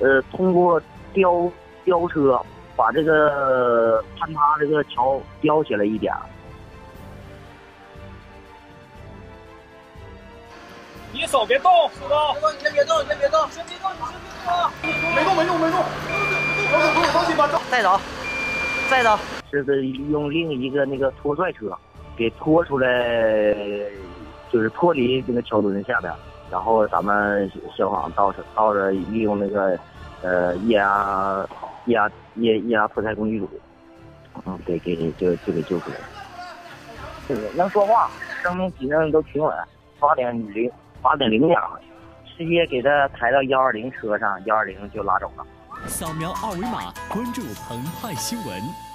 呃，通过吊吊车把这个坍塌这个桥吊起来一点。你手别动，石头，你先别动，先别动，先别动，你先别动，没动没动没动，不放心吧，再走，再走，这是用另一个那个拖拽车给拖出来，就是脱离这个桥墩下边，然后咱们消防到到这利用那个呃液压液压液液压脱胎工具组，嗯，给给就就给救出来了，能说话，生命体征都平稳，八点零。八点零两，直接给他抬到幺二零车上，幺二零就拉走了。扫描二维码，关注澎湃新闻。